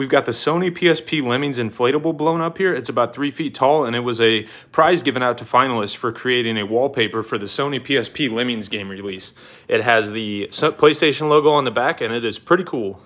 We've got the Sony PSP Lemmings inflatable blown up here. It's about three feet tall, and it was a prize given out to finalists for creating a wallpaper for the Sony PSP Lemmings game release. It has the PlayStation logo on the back, and it is pretty cool.